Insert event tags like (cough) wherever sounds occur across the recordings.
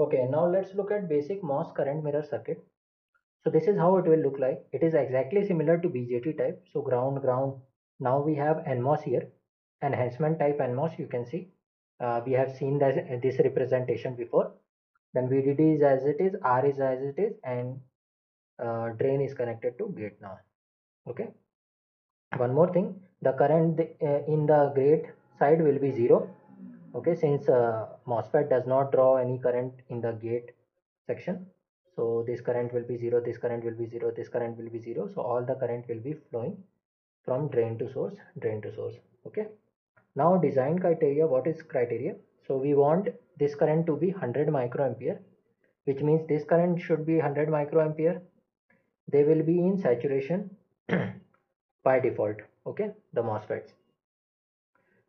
Okay, now let's look at basic MOS current mirror circuit. So this is how it will look like. It is exactly similar to BJT type. So ground, ground. Now we have NMOS here, enhancement type NMOS. You can see uh, we have seen that this representation before. Then VDD is as it is, R is as it is, and uh, drain is connected to gate now. Okay. One more thing, the current uh, in the gate side will be zero okay since uh, MOSFET does not draw any current in the gate section so this current will be zero this current will be zero this current will be zero. So all the current will be flowing from drain to source drain to source. Okay. Now design criteria what is criteria? So we want this current to be 100 microampere which means this current should be 100 microampere. They will be in saturation (clears throat) by default. Okay the MOSFETs.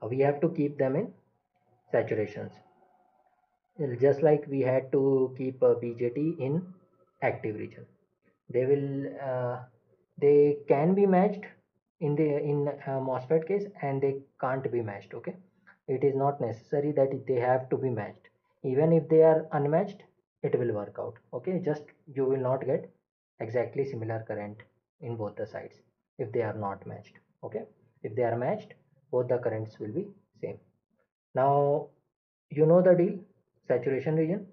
We have to keep them in saturations. Just like we had to keep a BJT in active region they will uh, they can be matched in the in uh, MOSFET case and they can't be matched okay? It is not necessary that they have to be matched. Even if they are unmatched it will work out okay? Just you will not get exactly similar current in both the sides if they are not matched okay? If they are matched both the currents will be now you know the deal? Saturation region?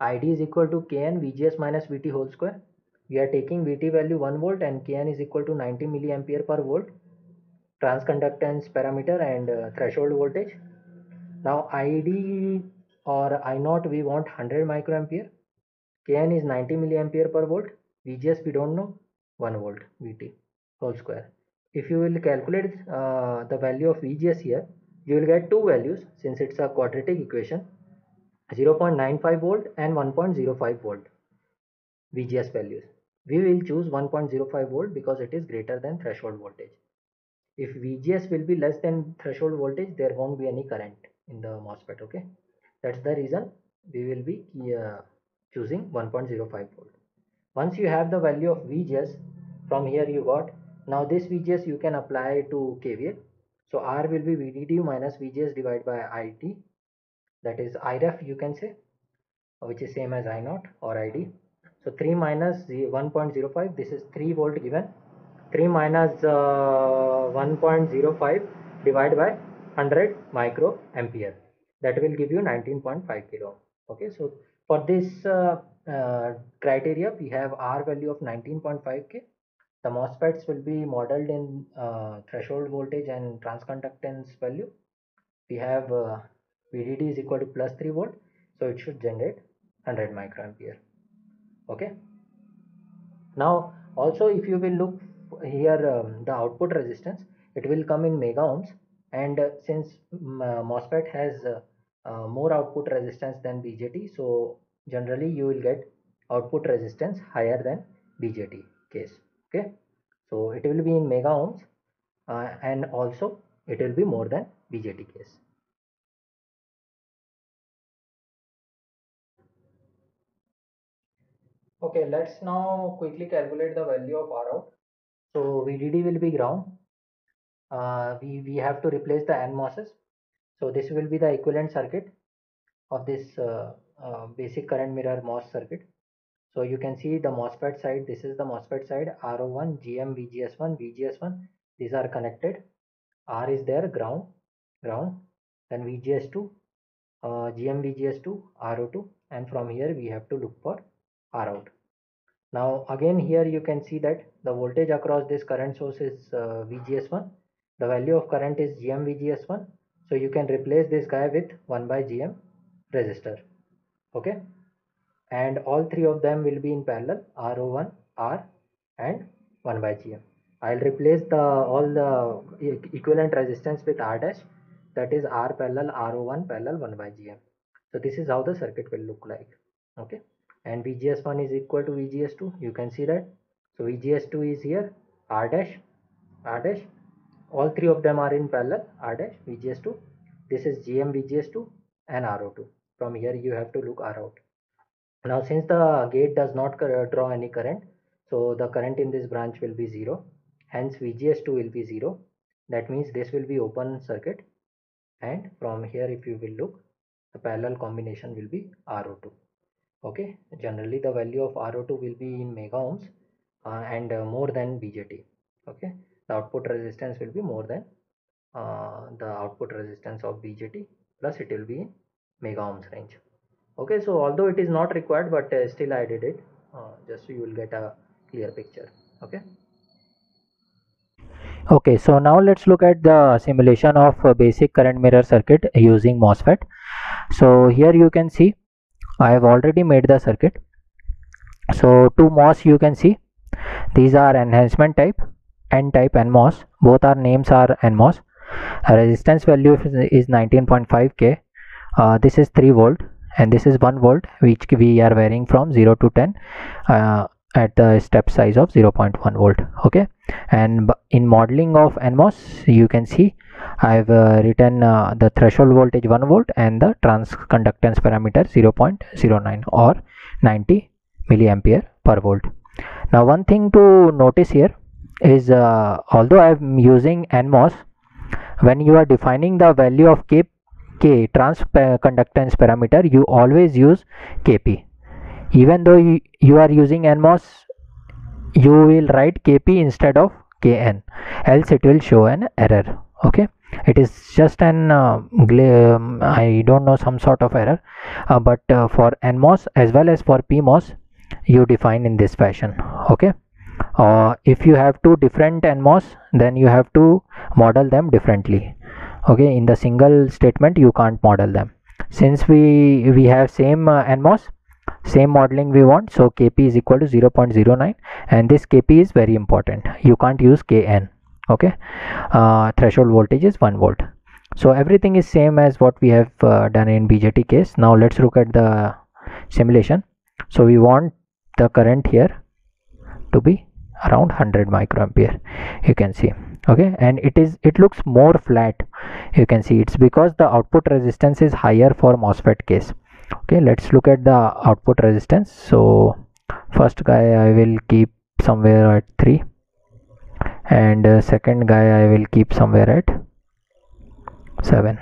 Id is equal to kn vgs minus vt whole square. We are taking vt value 1 volt and kn is equal to 90 milliampere per volt. Transconductance parameter and uh, threshold voltage. Now id or i naught we want 100 microampere. Kn is 90 milliampere per volt. Vgs we don't know. 1 volt vt whole square. If you will calculate uh, the value of vgs here you will get two values since it's a quadratic equation 0.95 volt and 1.05 volt VGS values. We will choose 1.05 volt because it is greater than threshold voltage. If VGS will be less than threshold voltage, there won't be any current in the MOSFET. Okay, that's the reason we will be uh, choosing 1.05 volt. Once you have the value of VGS, from here you got now this VGS you can apply to KVL so R will be VDD minus VGS divided by IT that is IREF you can say which is same as I naught or ID. So 3 minus 1.05 this is 3 volt given. 3 minus, uh, 1.05 divided by 100 micro ampere. That will give you 19.5 kilo. Okay so for this uh, uh, criteria we have R value of 19.5 k the MOSFETs will be modeled in uh, threshold voltage and transconductance value. We have uh, VDD is equal to plus 3 volt. So it should generate 100 microampere. Okay. Now also if you will look here um, the output resistance it will come in mega ohms and uh, since um, uh, MOSFET has uh, uh, more output resistance than BJT so generally you will get output resistance higher than BJT case okay. So it will be in mega ohms uh, and also it will be more than BJT case. Okay let's now quickly calculate the value of R out. So VDD will be ground. Uh, we, we have to replace the NMOSes so this will be the equivalent circuit of this uh, uh, basic current mirror MOS circuit so you can see the MOSFET side, this is the MOSFET side, RO1, GM, VGS1, VGS1, these are connected. R is there, ground, ground, then VGS2, uh, GM, VGS2, RO2, and from here we have to look for R out. Now again here you can see that the voltage across this current source is uh, VGS1, the value of current is GM VGS1, so you can replace this guy with 1 by GM resistor, okay and all three of them will be in parallel RO1 R and 1 by GM. I'll replace the all the equivalent resistance with R dash that is R parallel RO1 parallel 1 by GM. So this is how the circuit will look like. Okay. And VGS1 is equal to VGS2. You can see that. So VGS2 is here R dash R dash. All three of them are in parallel R dash VGS2. This is GM VGS2 and RO2. From here you have to look R out now since the gate does not draw any current so the current in this branch will be 0 hence VGS2 will be 0 that means this will be open circuit. And from here if you will look the parallel combination will be RO2 okay? Generally the value of ro2 will be in mega ohms uh, and uh, more than bjt okay? The output resistance will be more than uh, the output resistance of bjt plus it will be in mega ohms range okay so although it is not required but uh, still i did it. Uh, just so you will get a clear picture. Okay? Okay so now let's look at the simulation of basic current mirror circuit using MOSFET. So here you can see I have already made the circuit. So two MOS you can see these are enhancement type N type NMOS both our names are NMOS resistance value is 19.5 K. Uh, this is 3 volt and this is 1 volt which we are varying from 0 to 10 uh, at the step size of 0.1 volt okay? And in modeling of NMOS you can see I've uh, written uh, the threshold voltage 1 volt and the trans conductance parameter 0.09 or 90 milliampere per volt. Now one thing to notice here is uh, although I'm using NMOS when you are defining the value of K, K trans conductance parameter you always use KP even though you, you are using NMOS you will write KP instead of KN else it will show an error okay? It is just an uh, um, I don't know some sort of error. Uh, but uh, for NMOS as well as for PMOS you define in this fashion okay? Uh, if you have two different NMOS then you have to model them differently okay in the single statement you can't model them. Since we we have same uh, NMOS same modeling we want so kp is equal to 0.09 and this kp is very important. You can't use kn okay? Uh, threshold voltage is 1 volt. So everything is same as what we have uh, done in bjt case. Now let's look at the simulation. So we want the current here to be around 100 microampere. You can see okay? And it is it looks more flat. You can see it's because the output resistance is higher for MOSFET case. Okay let's look at the output resistance. So first guy I will keep somewhere at 3 and uh, second guy I will keep somewhere at 7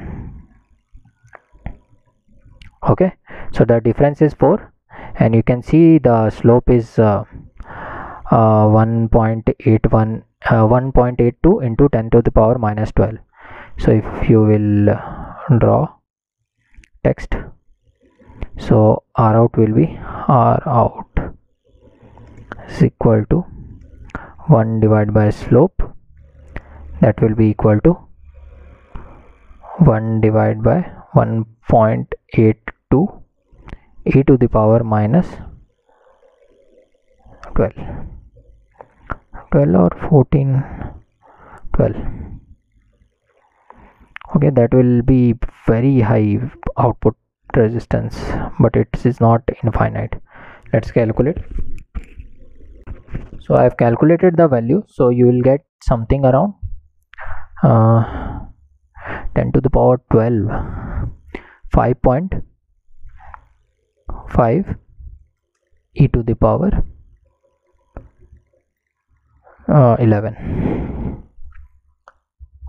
okay so the difference is 4 and you can see the slope is uh, uh, 1.81 uh, 1.82 into 10 to the power minus 12 so if you will draw text so r out will be r out is equal to 1 divided by slope. That will be equal to 1 divided by 1.82 e to the power minus 12 12 or 14 12 okay that will be very high output resistance but it is not infinite. Let's calculate. So i have calculated the value. So you will get something around uh, 10 to the power 12 5.5 e to the power uh, 11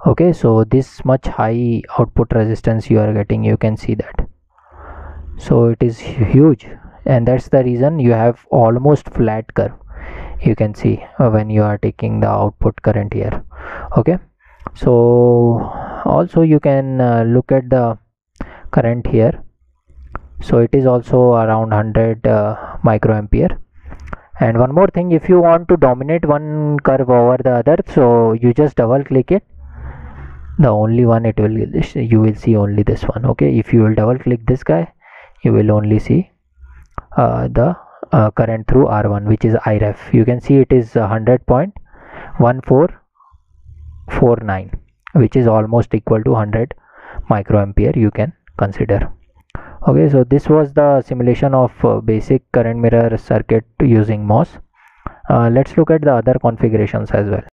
okay so this much high output resistance you are getting you can see that. So it is huge and that's the reason you have almost flat curve you can see uh, when you are taking the output current here. Okay so also you can uh, look at the current here. So it is also around 100 uh, microampere and one more thing if you want to dominate one curve over the other so you just double click it. The only one it will you will see only this one okay? If you will double click this guy you will only see uh, the uh, current through R1 which is IREF you can see it is 100.1449 which is almost equal to 100 microampere you can consider okay so this was the simulation of uh, basic current mirror circuit using MOS. Uh, let's look at the other configurations as well